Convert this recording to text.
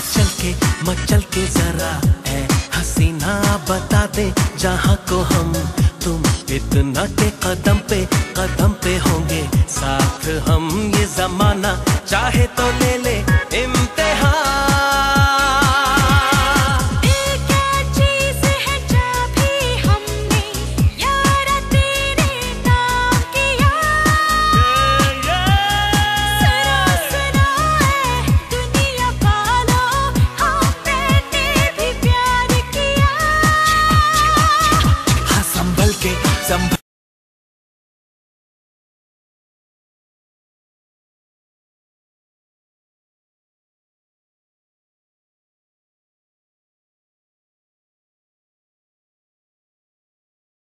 मचल के जरा है हसीना बता दे जहाँ को हम। तुम इतना के कदम पे कदम पे होंगे। साथ हम ये जमाना, चाहे तो ले ले